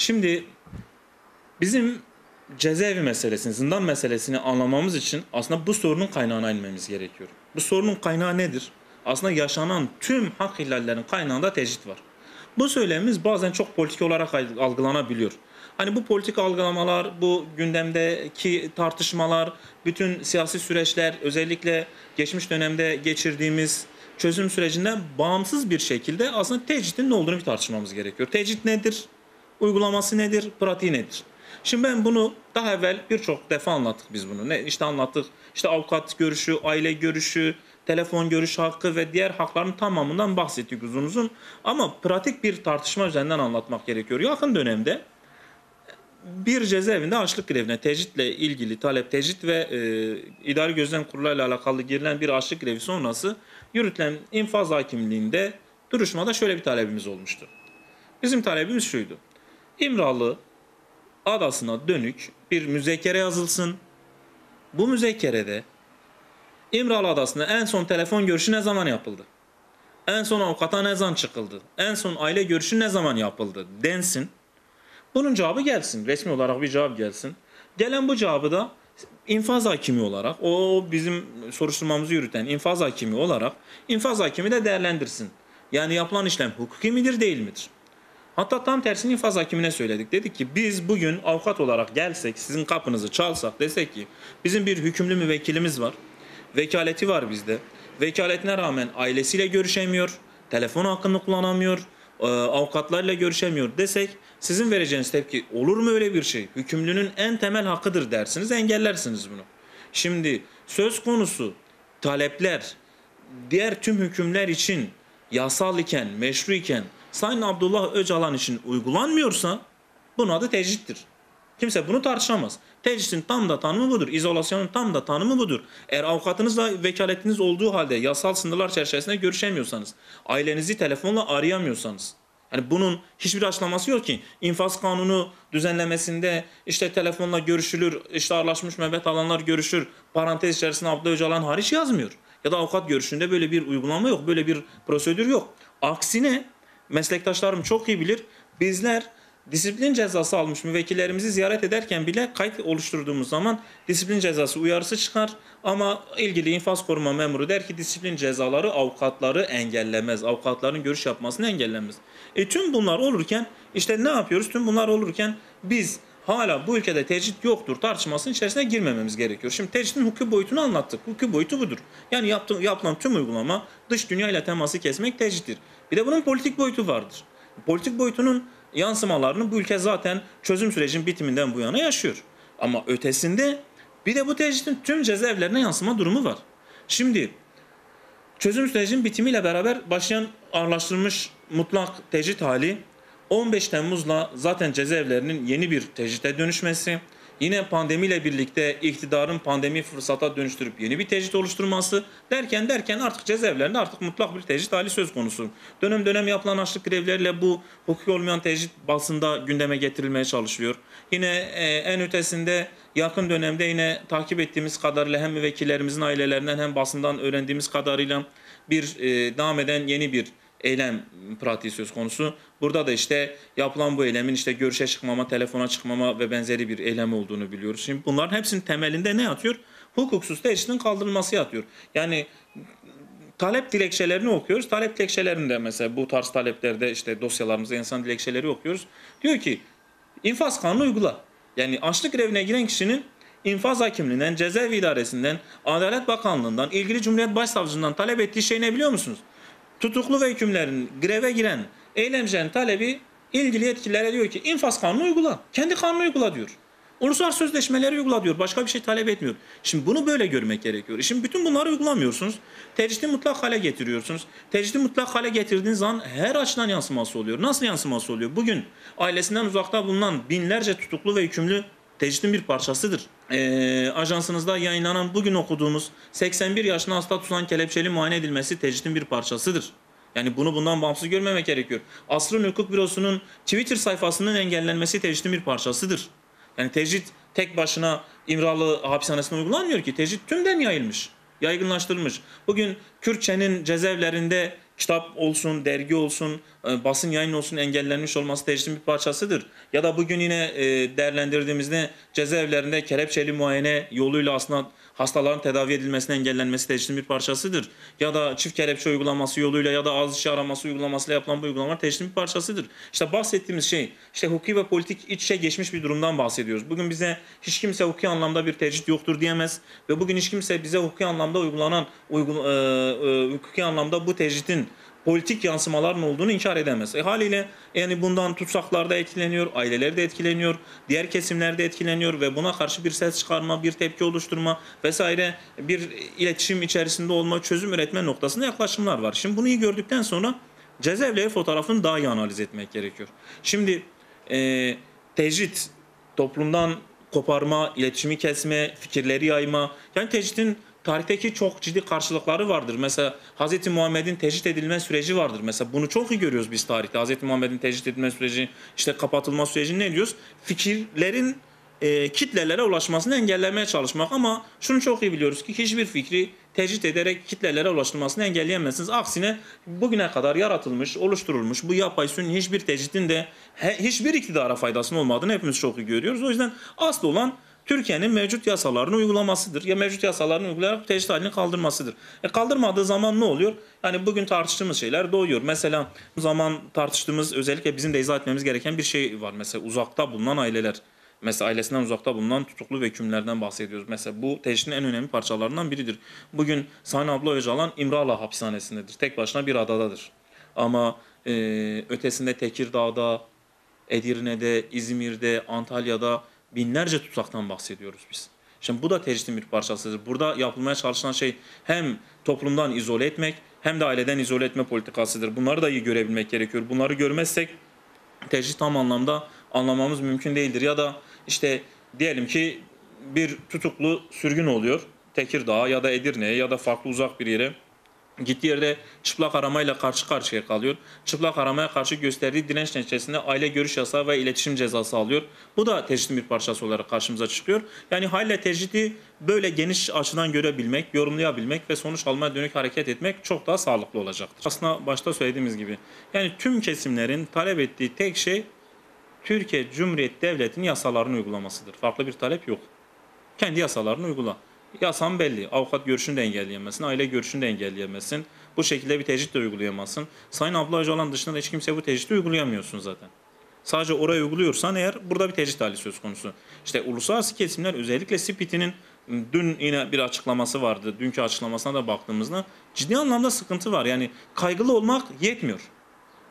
Şimdi bizim cezaevi meselesini, zindan meselesini anlamamız için aslında bu sorunun kaynağına inmemiz gerekiyor. Bu sorunun kaynağı nedir? Aslında yaşanan tüm hak ihlallerinin kaynağında tecrit var. Bu söylemimiz bazen çok politik olarak algılanabiliyor. Hani bu politik algılamalar, bu gündemdeki tartışmalar, bütün siyasi süreçler özellikle geçmiş dönemde geçirdiğimiz çözüm sürecinden bağımsız bir şekilde aslında tecritin ne olduğunu bir tartışmamız gerekiyor. Tecrit nedir? Uygulaması nedir? Pratiği nedir? Şimdi ben bunu daha evvel birçok defa anlattık biz bunu. Ne işte anlattık. İşte avukat görüşü, aile görüşü, telefon görüş hakkı ve diğer hakların tamamından bahsettik uzun uzun. Ama pratik bir tartışma üzerinden anlatmak gerekiyor. Yakın dönemde bir cezaevinde açlık grevine tecritle ilgili talep tecrit ve e, idari gözlem kuruluyla alakalı girilen bir açlık grevi sonrası yürütülen infaz hakimliğinde duruşmada şöyle bir talebimiz olmuştu. Bizim talebimiz şuydu. İmralı adasına dönük bir müzekkere yazılsın. Bu müzekkerede İmralı Adası'nda en son telefon görüşü ne zaman yapıldı? En son avukata ne zaman çıkıldı? En son aile görüşü ne zaman yapıldı? Densin. Bunun cevabı gelsin. Resmi olarak bir cevap gelsin. Gelen bu cevabı da infaz hakimi olarak, o bizim soruşturmamızı yürüten infaz hakimi olarak infaz hakimi de değerlendirsin. Yani yapılan işlem hukuki midir değil midir? Hatta tam tersini infaz hakimine söyledik. Dedik ki biz bugün avukat olarak gelsek, sizin kapınızı çalsak desek ki bizim bir hükümlü müvekkilimiz var. Vekaleti var bizde. Vekaletine rağmen ailesiyle görüşemiyor, telefon hakkını kullanamıyor, e, avukatlarla görüşemiyor desek sizin vereceğiniz tepki olur mu öyle bir şey? Hükümlünün en temel hakkıdır dersiniz, engellersiniz bunu. Şimdi söz konusu talepler diğer tüm hükümler için yasal iken, meşru iken Sayın Abdullah Öcalan için uygulanmıyorsa bunun adı tecrittir. Kimse bunu tartışamaz. Tecritin tam da tanımı budur. İzolasyonun tam da tanımı budur. Eğer avukatınızla vekaletiniz olduğu halde yasal sınırlar çerçevesinde görüşemiyorsanız, ailenizi telefonla arayamıyorsanız, yani bunun hiçbir açıklaması yok ki. İnfaz kanunu düzenlemesinde işte telefonla görüşülür, işte ağırlaşmış müebbet alanlar görüşür, parantez içerisinde Abdullah Öcalan hariç yazmıyor. Ya da avukat görüşünde böyle bir uygulama yok, böyle bir prosedür yok. Aksine meslektaşlarım çok iyi bilir. Bizler disiplin cezası almış müvekkillerimizi ziyaret ederken bile kayıt oluşturduğumuz zaman disiplin cezası uyarısı çıkar ama ilgili infaz koruma memuru der ki disiplin cezaları avukatları engellemez. Avukatların görüş yapmasını engellemez. E tüm bunlar olurken işte ne yapıyoruz? Tüm bunlar olurken biz hala bu ülkede tecrit yoktur tartışmasının içerisine girmememiz gerekiyor. Şimdi tecritin hukuki boyutunu anlattık. Hukuki boyutu budur. Yani yaptığım, yapılan tüm uygulama dış dünya ile teması kesmek tecrittir. Bir de bunun politik boyutu vardır. Politik boyutunun yansımalarını bu ülke zaten çözüm sürecinin bitiminden bu yana yaşıyor. Ama ötesinde bir de bu tecritin tüm cezaevlerine yansıma durumu var. Şimdi çözüm sürecinin bitimiyle beraber başlayan ağırlaştırılmış mutlak tecrit hali 15 Temmuz'la zaten cezaevlerinin yeni bir tecrite dönüşmesi, Yine pandemiyle birlikte iktidarın pandemi fırsata dönüştürüp yeni bir tecrit oluşturması derken derken artık cezaevlerinde artık mutlak bir tecrit hali söz konusu. Dönem dönem yapılan açlık grevleriyle bu hukuki olmayan tecrit basında gündeme getirilmeye çalışılıyor. Yine e, en ötesinde yakın dönemde yine takip ettiğimiz kadarıyla hem müvekkillerimizin ailelerinden hem basından öğrendiğimiz kadarıyla bir e, devam eden yeni bir eylem pratiği söz konusu. Burada da işte yapılan bu eylemin işte görüşe çıkmama, telefona çıkmama ve benzeri bir eylem olduğunu biliyoruz. Şimdi bunların hepsinin temelinde ne yatıyor? Hukuksuz teşhisin kaldırılması yatıyor. Yani talep dilekçelerini okuyoruz. Talep dilekçelerinde mesela bu tarz taleplerde işte dosyalarımızda insan dilekçeleri okuyoruz. Diyor ki infaz kanunu uygula. Yani açlık grevine giren kişinin infaz hakimliğinden, cezaevi idaresinden, Adalet Bakanlığı'ndan, ilgili Cumhuriyet Başsavcılığından talep ettiği şey ne biliyor musunuz? Tutuklu ve hükümlerin greve giren eylemcilerin talebi ilgili yetkililere diyor ki infaz kanunu uygula. Kendi kanunu uygula diyor. Uluslararası sözleşmeleri uygula diyor. Başka bir şey talep etmiyor. Şimdi bunu böyle görmek gerekiyor. Şimdi bütün bunları uygulamıyorsunuz. Tecridi mutlak hale getiriyorsunuz. Tecridi mutlak hale getirdiğiniz zaman her açıdan yansıması oluyor. Nasıl yansıması oluyor? Bugün ailesinden uzakta bulunan binlerce tutuklu ve hükümlü tecridin bir parçasıdır. Ee, ajansınızda yayınlanan bugün okuduğumuz 81 yaşında hasta tutulan kelepçeli muayene edilmesi tecridin bir parçasıdır. Yani bunu bundan bağımsız görmemek gerekiyor. Asrın Hukuk Bürosu'nun Twitter sayfasının engellenmesi tecridin bir parçasıdır. Yani tecrit tek başına İmralı hapishanesine uygulanmıyor ki. Tecrit tümden yayılmış, yaygınlaştırılmış. Bugün Kürtçenin cezaevlerinde kitap olsun, dergi olsun, e, basın yayın olsun engellenmiş olması tecritin bir parçasıdır. Ya da bugün yine e, değerlendirdiğimizde cezaevlerinde kelepçeli muayene yoluyla aslında hastaların tedavi edilmesine engellenmesi tecritin bir parçasıdır. Ya da çift kelepçe uygulaması yoluyla ya da ağız içi araması uygulamasıyla yapılan bu uygulamalar tecritin bir parçasıdır. İşte bahsettiğimiz şey, işte hukuki ve politik iç içe geçmiş bir durumdan bahsediyoruz. Bugün bize hiç kimse hukuki anlamda bir tecrit yoktur diyemez ve bugün hiç kimse bize hukuki anlamda uygulanan, uygul, e, e, hukuki anlamda bu tecritin politik yansımaların olduğunu inkar edemez. E, haliyle yani bundan tutsaklar da etkileniyor, aileler de etkileniyor, diğer kesimler de etkileniyor ve buna karşı bir ses çıkarma, bir tepki oluşturma vesaire bir iletişim içerisinde olma, çözüm üretme noktasında yaklaşımlar var. Şimdi bunu iyi gördükten sonra cezaevleri fotoğrafını daha iyi analiz etmek gerekiyor. Şimdi e, tecrit, toplumdan koparma, iletişimi kesme, fikirleri yayma. Yani tecritin tarihteki çok ciddi karşılıkları vardır. Mesela Hz. Muhammed'in tecrit edilme süreci vardır. Mesela bunu çok iyi görüyoruz biz tarihte. Hz. Muhammed'in tecrit edilme süreci, işte kapatılma süreci ne diyoruz? Fikirlerin e, kitlelere ulaşmasını engellemeye çalışmak ama şunu çok iyi biliyoruz ki hiçbir fikri tecrit ederek kitlelere ulaştırmasını engelleyemezsiniz. Aksine bugüne kadar yaratılmış, oluşturulmuş bu yapay suyun hiçbir tecritin de he, hiçbir iktidara faydasının olmadığını hepimiz çok iyi görüyoruz. O yüzden asıl olan Türkiye'nin mevcut yasalarını uygulamasıdır. Ya mevcut yasalarını uygulayarak tecrit halini kaldırmasıdır. E kaldırmadığı zaman ne oluyor? Yani bugün tartıştığımız şeyler doğuyor. Mesela zaman tartıştığımız özellikle bizim de izah etmemiz gereken bir şey var. Mesela uzakta bulunan aileler. Mesela ailesinden uzakta bulunan tutuklu ve bahsediyoruz. Mesela bu teşhirin en önemli parçalarından biridir. Bugün Sayın Abla Öcalan İmralı hapishanesindedir. Tek başına bir adadadır. Ama e, ötesinde Tekirdağ'da, Edirne'de, İzmir'de, Antalya'da binlerce tutsaktan bahsediyoruz biz. Şimdi bu da tecritin bir parçasıdır. Burada yapılmaya çalışılan şey hem toplumdan izole etmek hem de aileden izole etme politikasıdır. Bunları da iyi görebilmek gerekiyor. Bunları görmezsek tecrit tam anlamda anlamamız mümkün değildir. Ya da işte diyelim ki bir tutuklu sürgün oluyor. Tekirdağ ya da Edirne'ye ya da farklı uzak bir yere Gittiği yerde çıplak aramayla karşı karşıya kalıyor. Çıplak aramaya karşı gösterdiği direnç neticesinde aile görüş yasağı ve iletişim cezası alıyor. Bu da tecritin bir parçası olarak karşımıza çıkıyor. Yani haliyle tecriti böyle geniş açıdan görebilmek, yorumlayabilmek ve sonuç almaya dönük hareket etmek çok daha sağlıklı olacaktır. Aslında başta söylediğimiz gibi yani tüm kesimlerin talep ettiği tek şey Türkiye Cumhuriyet Devleti'nin yasalarını uygulamasıdır. Farklı bir talep yok. Kendi yasalarını uygula. Yasan belli. Avukat görüşünü de engelleyemezsin, aile görüşünü de engelleyemezsin. Bu şekilde bir tecrit de uygulayamazsın. Sayın Abla Öcalan dışında da hiç kimse bu tecriti uygulayamıyorsun zaten. Sadece oraya uyguluyorsan eğer burada bir tecrit hali söz konusu. İşte uluslararası kesimler özellikle SPİT'inin dün yine bir açıklaması vardı. Dünkü açıklamasına da baktığımızda ciddi anlamda sıkıntı var. Yani kaygılı olmak yetmiyor.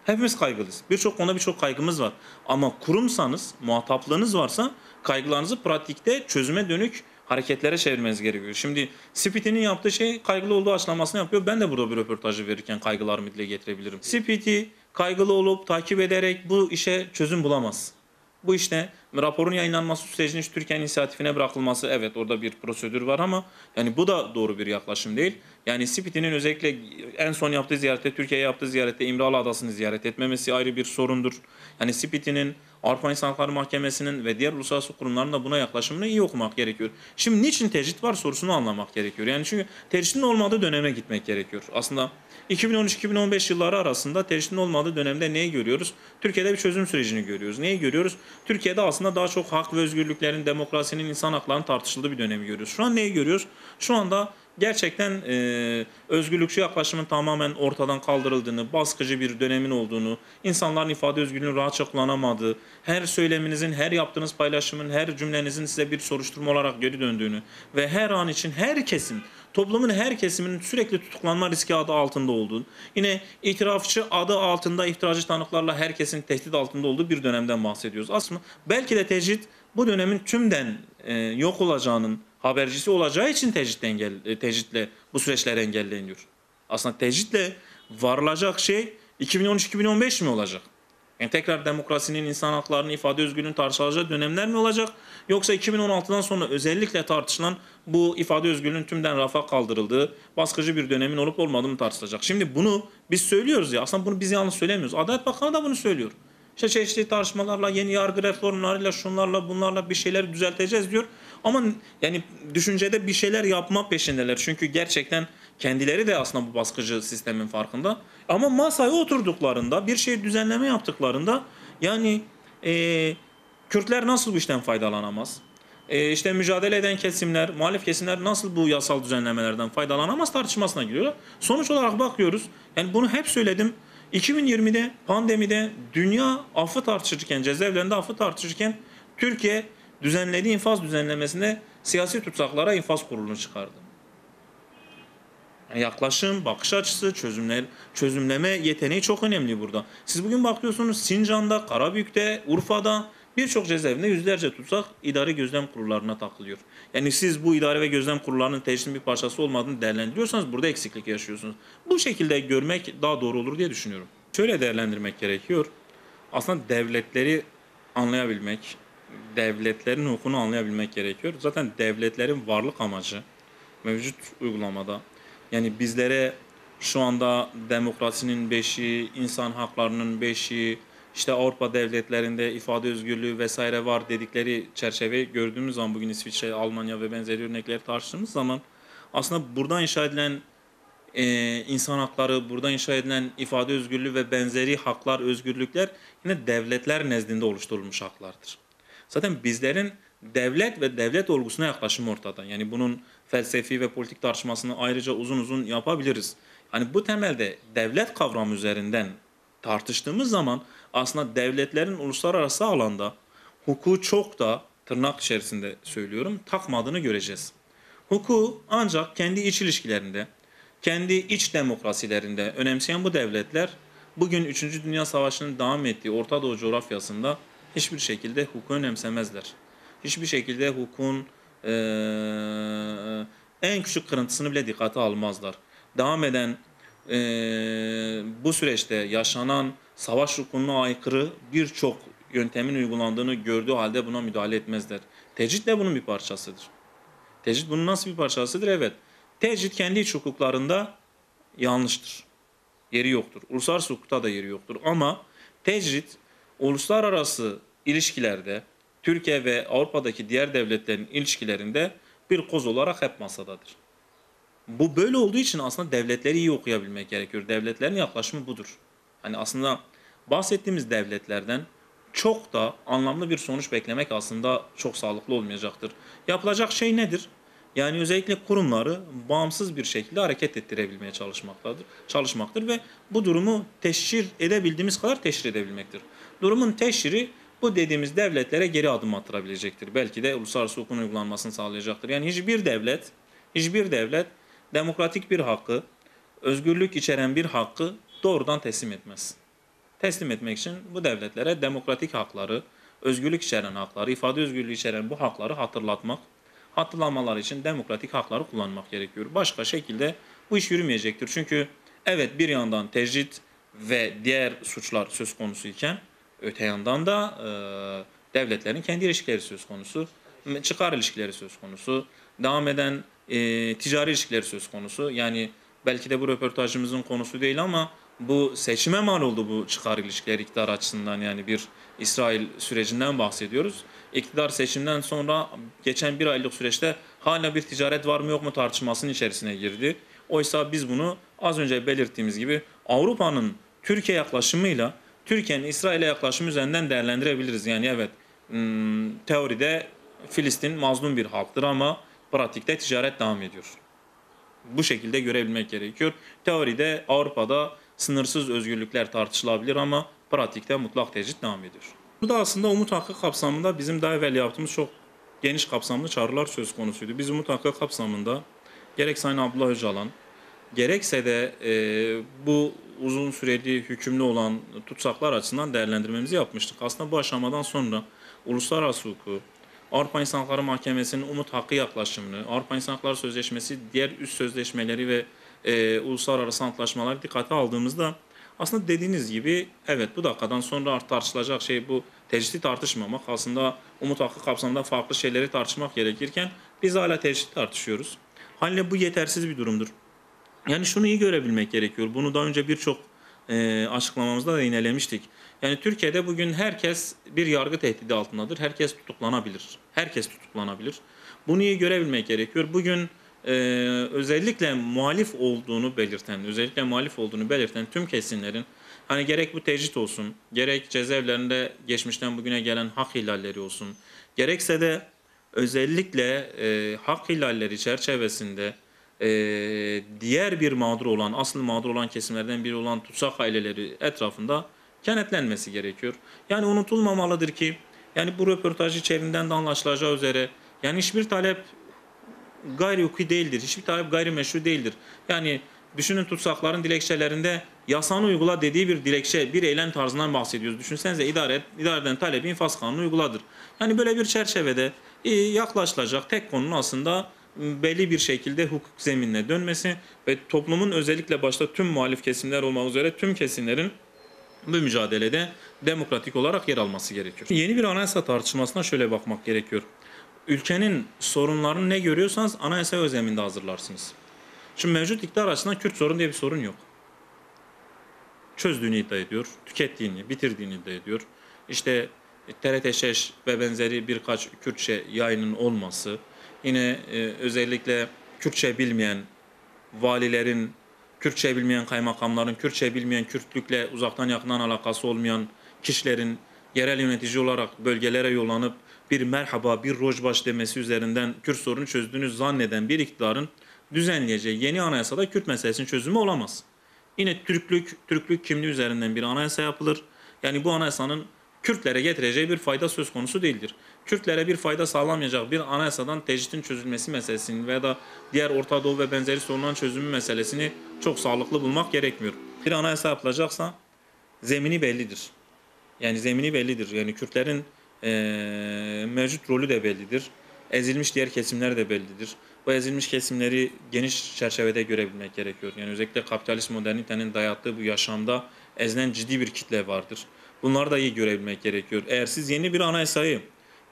Hepimiz kaygılıyız. Birçok konuda birçok kaygımız var. Ama kurumsanız, muhataplığınız varsa kaygılarınızı pratikte çözüme dönük hareketlere çevirmeniz gerekiyor. Şimdi Spiti'nin yaptığı şey kaygılı olduğu açıklamasını yapıyor. Ben de burada bir röportajı verirken kaygılarımı dile getirebilirim. Spiti kaygılı olup takip ederek bu işe çözüm bulamaz. Bu işte raporun yayınlanması sürecinin Türkiye'nin inisiyatifine bırakılması evet orada bir prosedür var ama yani bu da doğru bir yaklaşım değil. Yani Spiti'nin özellikle en son yaptığı ziyarette Türkiye'ye yaptığı ziyarette İmralı Adası'nı ziyaret etmemesi ayrı bir sorundur. Yani Spiti'nin Avrupa İnsan Hakları Mahkemesi'nin ve diğer uluslararası kurumların da buna yaklaşımını iyi okumak gerekiyor. Şimdi niçin tecrit var sorusunu anlamak gerekiyor. Yani çünkü tecritin olmadığı döneme gitmek gerekiyor. Aslında 2013-2015 yılları arasında tecritin olmadığı dönemde neyi görüyoruz? Türkiye'de bir çözüm sürecini görüyoruz. Neyi görüyoruz? Türkiye'de aslında daha çok hak ve özgürlüklerin, demokrasinin, insan haklarının tartışıldığı bir dönemi görüyoruz. Şu an neyi görüyoruz? Şu anda gerçekten e, özgürlükçü yaklaşımın tamamen ortadan kaldırıldığını, baskıcı bir dönemin olduğunu, insanların ifade özgürlüğünü rahatça kullanamadığı, her söyleminizin, her yaptığınız paylaşımın, her cümlenizin size bir soruşturma olarak geri döndüğünü ve her an için herkesin toplumun her kesiminin sürekli tutuklanma riski adı altında olduğu, yine itirafçı adı altında iftiracı tanıklarla herkesin tehdit altında olduğu bir dönemden bahsediyoruz. Aslında belki de tecrit bu dönemin tümden e, yok olacağının habercisi olacağı için tecritle, engel, e, tecritle bu süreçler engelleniyor. Aslında tecritle varılacak şey 2013-2015 mi olacak? Yani tekrar demokrasinin, insan haklarının, ifade özgürlüğünün tartışılacağı dönemler mi olacak? Yoksa 2016'dan sonra özellikle tartışılan bu ifade özgürlüğünün tümden rafa kaldırıldığı baskıcı bir dönemin olup olmadığı mı tartışılacak? Şimdi bunu biz söylüyoruz ya aslında bunu biz yalnız söylemiyoruz. Adalet Bakanı da bunu söylüyor. İşte çeşitli tartışmalarla, yeni yargı reformlarıyla, şunlarla, bunlarla bir şeyler düzelteceğiz diyor. Ama yani düşüncede bir şeyler yapma peşindeler. Çünkü gerçekten Kendileri de aslında bu baskıcı sistemin farkında. Ama masaya oturduklarında, bir şey düzenleme yaptıklarında yani e, Kürtler nasıl bu işten faydalanamaz? E, işte mücadele eden kesimler, muhalif kesimler nasıl bu yasal düzenlemelerden faydalanamaz tartışmasına giriyorlar. Sonuç olarak bakıyoruz. Yani bunu hep söyledim. 2020'de pandemide dünya affı tartışırken, cezaevlerinde affı tartışırken Türkiye düzenlediği infaz düzenlemesinde siyasi tutsaklara infaz kurulunu çıkardı. Yani yaklaşım, bakış açısı, çözümler, çözümleme yeteneği çok önemli burada. Siz bugün bakıyorsunuz Sincan'da, Karabük'te, Urfa'da birçok cezaevinde yüzlerce tutsak idari gözlem kurullarına takılıyor. Yani siz bu idare ve gözlem kurullarının teşhisin bir parçası olmadığını değerlendiriyorsanız burada eksiklik yaşıyorsunuz. Bu şekilde görmek daha doğru olur diye düşünüyorum. Şöyle değerlendirmek gerekiyor. Aslında devletleri anlayabilmek, devletlerin hukukunu anlayabilmek gerekiyor. Zaten devletlerin varlık amacı mevcut uygulamada yani bizlere şu anda demokrasinin beşi, insan haklarının beşi, işte Avrupa devletlerinde ifade özgürlüğü vesaire var dedikleri çerçeveyi gördüğümüz zaman bugün İsviçre, Almanya ve benzeri örnekleri tartıştığımız zaman aslında burada inşa edilen e, insan hakları, burada inşa edilen ifade özgürlüğü ve benzeri haklar, özgürlükler yine devletler nezdinde oluşturulmuş haklardır. Zaten bizlerin devlet ve devlet olgusuna yaklaşım ortada. Yani bunun felsefi ve politik tartışmasını ayrıca uzun uzun yapabiliriz. Hani bu temelde devlet kavramı üzerinden tartıştığımız zaman aslında devletlerin uluslararası alanda hukuku çok da tırnak içerisinde söylüyorum takmadığını göreceğiz. Hukuku ancak kendi iç ilişkilerinde, kendi iç demokrasilerinde önemseyen bu devletler bugün 3. Dünya Savaşı'nın devam ettiği Orta Doğu coğrafyasında hiçbir şekilde hukuku önemsemezler. Hiçbir şekilde hukukun e, en küçük kırıntısını bile dikkate almazlar. Devam eden e, bu süreçte yaşanan savaş hukukuna aykırı birçok yöntemin uygulandığını gördüğü halde buna müdahale etmezler. Tecrit de bunun bir parçasıdır. Tecrit bunun nasıl bir parçasıdır? Evet. Tecrit kendi iç hukuklarında yanlıştır. Yeri yoktur. Uluslararası hukukta da yeri yoktur. Ama tecrit uluslararası ilişkilerde Türkiye ve Avrupa'daki diğer devletlerin ilişkilerinde bir koz olarak hep masadadır. Bu böyle olduğu için aslında devletleri iyi okuyabilmek gerekiyor. Devletlerin yaklaşımı budur. Hani aslında bahsettiğimiz devletlerden çok da anlamlı bir sonuç beklemek aslında çok sağlıklı olmayacaktır. Yapılacak şey nedir? Yani özellikle kurumları bağımsız bir şekilde hareket ettirebilmeye çalışmaktadır, çalışmaktır ve bu durumu teşhir edebildiğimiz kadar teşhir edebilmektir. Durumun teşhiri bu dediğimiz devletlere geri adım attırabilecektir. Belki de uluslararası hukukun uygulanmasını sağlayacaktır. Yani hiçbir devlet, hiçbir devlet demokratik bir hakkı, özgürlük içeren bir hakkı doğrudan teslim etmez. Teslim etmek için bu devletlere demokratik hakları, özgürlük içeren hakları, ifade özgürlüğü içeren bu hakları hatırlatmak, hatırlamalar için demokratik hakları kullanmak gerekiyor. Başka şekilde bu iş yürümeyecektir. Çünkü evet bir yandan tecrit ve diğer suçlar söz konusu iken öte yandan da e, devletlerin kendi ilişkileri söz konusu, çıkar ilişkileri söz konusu, devam eden e, ticari ilişkileri söz konusu. Yani belki de bu röportajımızın konusu değil ama bu seçime mal oldu bu çıkar ilişkileri iktidar açısından yani bir İsrail sürecinden bahsediyoruz. İktidar seçimden sonra geçen bir aylık süreçte hala bir ticaret var mı yok mu tartışmasının içerisine girdi. Oysa biz bunu az önce belirttiğimiz gibi Avrupa'nın Türkiye yaklaşımıyla Türkiye'nin İsrail'e yaklaşımı üzerinden değerlendirebiliriz. Yani evet hmm, teoride Filistin mazlum bir halktır ama pratikte ticaret devam ediyor. Bu şekilde görebilmek gerekiyor. Teoride Avrupa'da sınırsız özgürlükler tartışılabilir ama pratikte mutlak tecrit devam ediyor. Burada aslında umut hakkı kapsamında bizim daha evvel yaptığımız çok geniş kapsamlı çağrılar söz konusuydu. Biz umut hakkı kapsamında gerek Sayın Abdullah Öcalan gerekse de e, bu uzun süreli hükümlü olan tutsaklar açısından değerlendirmemizi yapmıştık. Aslında bu aşamadan sonra uluslararası hukuku, Avrupa İnsan Hakları Mahkemesi'nin umut hakkı yaklaşımını, Avrupa İnsan Hakları Sözleşmesi, diğer üst sözleşmeleri ve e, uluslararası antlaşmaları dikkate aldığımızda aslında dediğiniz gibi evet bu dakikadan sonra tartışılacak şey bu tecridi tartışmamak. Aslında umut hakkı kapsamında farklı şeyleri tartışmak gerekirken biz hala tecrit tartışıyoruz. Haliyle bu yetersiz bir durumdur. Yani şunu iyi görebilmek gerekiyor. Bunu daha önce birçok e, açıklamamızda da yinelemiştik. Yani Türkiye'de bugün herkes bir yargı tehdidi altındadır. Herkes tutuklanabilir. Herkes tutuklanabilir. Bunu iyi görebilmek gerekiyor. Bugün e, özellikle muhalif olduğunu belirten, özellikle muhalif olduğunu belirten tüm kesimlerin hani gerek bu tecrit olsun, gerek cezaevlerinde geçmişten bugüne gelen hak ihlalleri olsun, gerekse de özellikle e, hak ihlalleri çerçevesinde e, diğer bir mağdur olan, asıl mağdur olan kesimlerden biri olan tutsak aileleri etrafında kenetlenmesi gerekiyor. Yani unutulmamalıdır ki yani bu röportaj içeriğinden de anlaşılacağı üzere yani hiçbir talep gayri hukuki değildir. Hiçbir talep gayrimeşru değildir. Yani düşünün tutsakların dilekçelerinde yasanı uygula dediği bir dilekçe, bir eylem tarzından bahsediyoruz. Düşünsenize idare, idareden talebi infaz kanunu uyguladır. Yani böyle bir çerçevede e, yaklaşılacak tek konunun aslında belli bir şekilde hukuk zeminine dönmesi ve toplumun özellikle başta tüm muhalif kesimler olmak üzere tüm kesimlerin bu mücadelede demokratik olarak yer alması gerekiyor. Yeni bir anayasa tartışmasına şöyle bakmak gerekiyor. Ülkenin sorunlarını ne görüyorsanız anayasa özleminde hazırlarsınız. Şimdi mevcut iktidar açısından Kürt sorun diye bir sorun yok. Çözdüğünü iddia ediyor, tükettiğini, bitirdiğini iddia ediyor. İşte TRT ve benzeri birkaç Kürtçe yayının olması, yine e, özellikle Kürtçe bilmeyen valilerin, Kürtçe bilmeyen kaymakamların, Kürtçe bilmeyen Kürtlükle uzaktan yakından alakası olmayan kişilerin yerel yönetici olarak bölgelere yollanıp bir merhaba, bir rojbaş demesi üzerinden Kürt sorunu çözdüğünü zanneden bir iktidarın düzenleyeceği yeni anayasada Kürt meselesinin çözümü olamaz. Yine Türklük, Türklük kimliği üzerinden bir anayasa yapılır. Yani bu anayasanın Kürtlere getireceği bir fayda söz konusu değildir. Kürtlere bir fayda sağlamayacak bir anayasadan tecritin çözülmesi meselesini veya da diğer Orta Doğu ve benzeri sorunların çözümü meselesini çok sağlıklı bulmak gerekmiyor. Bir anayasa yapılacaksa zemini bellidir. Yani zemini bellidir. Yani Kürtlerin e, mevcut rolü de bellidir. Ezilmiş diğer kesimler de bellidir. Bu ezilmiş kesimleri geniş çerçevede görebilmek gerekiyor. Yani özellikle kapitalist modernitenin dayattığı bu yaşamda ezilen ciddi bir kitle vardır. Bunları da iyi görebilmek gerekiyor. Eğer siz yeni bir anayasayı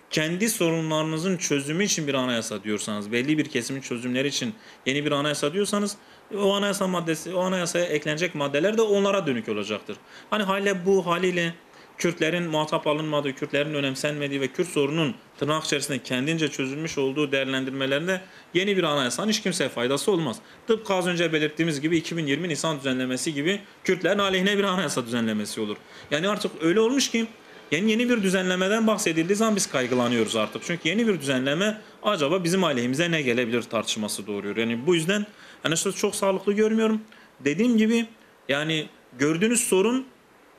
kendi sorunlarınızın çözümü için bir anayasa diyorsanız, belli bir kesimin çözümleri için yeni bir anayasa diyorsanız o anayasa maddesi, o anayasaya eklenecek maddeler de onlara dönük olacaktır. Hani hale bu haliyle Kürtlerin muhatap alınmadığı, Kürtlerin önemsenmediği ve Kürt sorunun tırnak içerisinde kendince çözülmüş olduğu değerlendirmelerinde yeni bir anayasanın hiç kimseye faydası olmaz. Tıpkı az önce belirttiğimiz gibi 2020 Nisan düzenlemesi gibi Kürtlerin aleyhine bir anayasa düzenlemesi olur. Yani artık öyle olmuş ki yeni yeni bir düzenlemeden bahsedildiği zaman biz kaygılanıyoruz artık. Çünkü yeni bir düzenleme acaba bizim aleyhimize ne gelebilir tartışması doğuruyor. Yani bu yüzden yani çok sağlıklı görmüyorum. Dediğim gibi yani gördüğünüz sorun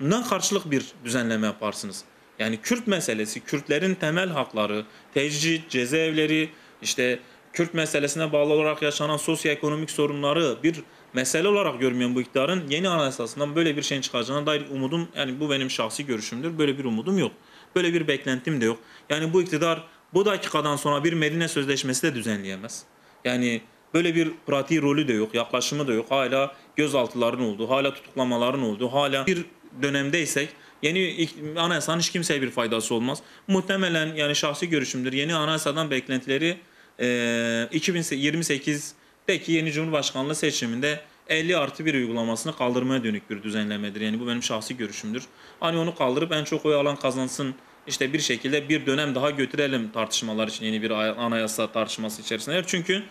ne karşılık bir düzenleme yaparsınız? Yani Kürt meselesi, Kürtlerin temel hakları, tecrit, cezaevleri, işte Kürt meselesine bağlı olarak yaşanan sosyoekonomik sorunları bir mesele olarak görmeyen bu iktidarın yeni anayasasından böyle bir şeyin çıkacağına dair umudum, yani bu benim şahsi görüşümdür. Böyle bir umudum yok. Böyle bir beklentim de yok. Yani bu iktidar bu dakikadan sonra bir Medine Sözleşmesi de düzenleyemez. Yani böyle bir pratiği rolü de yok, yaklaşımı da yok. Hala gözaltıların olduğu, hala tutuklamaların olduğu, hala bir dönemdeysek yeni anayasanın hiç kimseye bir faydası olmaz. Muhtemelen yani şahsi görüşümdür. Yeni anayasadan beklentileri e, 2028'deki yeni Cumhurbaşkanlığı seçiminde 50 artı bir uygulamasını kaldırmaya dönük bir düzenlemedir. Yani bu benim şahsi görüşümdür. Hani onu kaldırıp en çok oy alan kazansın işte bir şekilde bir dönem daha götürelim tartışmalar için yeni bir anayasa tartışması içerisinde. Çünkü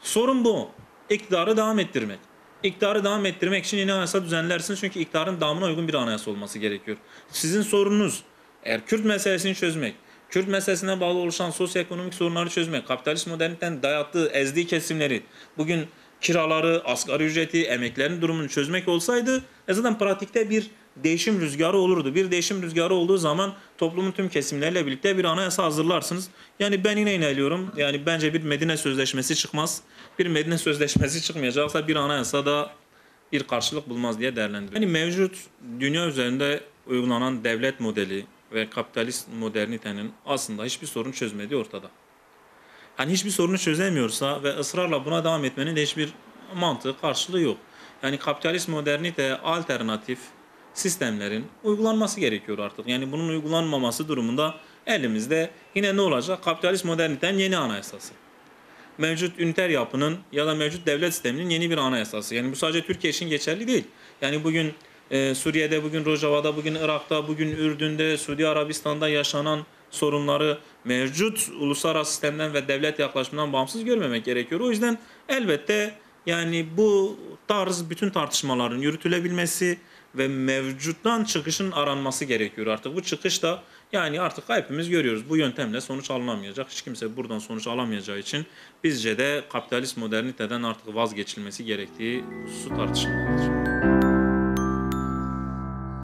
sorun bu. İktidarı devam ettirmek. İktidarı devam ettirmek için yeni anayasa düzenlersiniz. Çünkü iktidarın damına uygun bir anayasa olması gerekiyor. Sizin sorununuz eğer Kürt meselesini çözmek, Kürt meselesine bağlı oluşan sosyoekonomik sorunları çözmek, kapitalist modernitenin dayattığı ezdiği kesimleri, bugün kiraları, asgari ücreti, emeklerin durumunu çözmek olsaydı e zaten pratikte bir değişim rüzgarı olurdu. Bir değişim rüzgarı olduğu zaman toplumun tüm kesimleriyle birlikte bir anayasa hazırlarsınız. Yani ben yine inanıyorum. Yani bence bir Medine Sözleşmesi çıkmaz. Bir Medine Sözleşmesi çıkmayacaksa bir anayasa da bir karşılık bulmaz diye değerlendiriyorum. Yani mevcut dünya üzerinde uygulanan devlet modeli ve kapitalist modernitenin aslında hiçbir sorun çözmediği ortada. Hani hiçbir sorunu çözemiyorsa ve ısrarla buna devam etmenin de hiçbir mantığı karşılığı yok. Yani kapitalist modernite alternatif sistemlerin uygulanması gerekiyor artık. Yani bunun uygulanmaması durumunda elimizde yine ne olacak? Kapitalist modernitenin yeni anayasası. Mevcut üniter yapının ya da mevcut devlet sisteminin yeni bir anayasası. Yani bu sadece Türkiye için geçerli değil. Yani bugün e, Suriye'de, bugün Rojava'da, bugün Irak'ta, bugün Ürdün'de, Suudi Arabistan'da yaşanan sorunları mevcut uluslararası sistemden ve devlet yaklaşımından bağımsız görmemek gerekiyor. O yüzden elbette yani bu tarz bütün tartışmaların yürütülebilmesi ve mevcuttan çıkışın aranması gerekiyor artık. Bu çıkış da yani artık hepimiz görüyoruz. Bu yöntemle sonuç alınamayacak. Hiç kimse buradan sonuç alamayacağı için bizce de kapitalist moderniteden artık vazgeçilmesi gerektiği hususu tartışılmalıdır.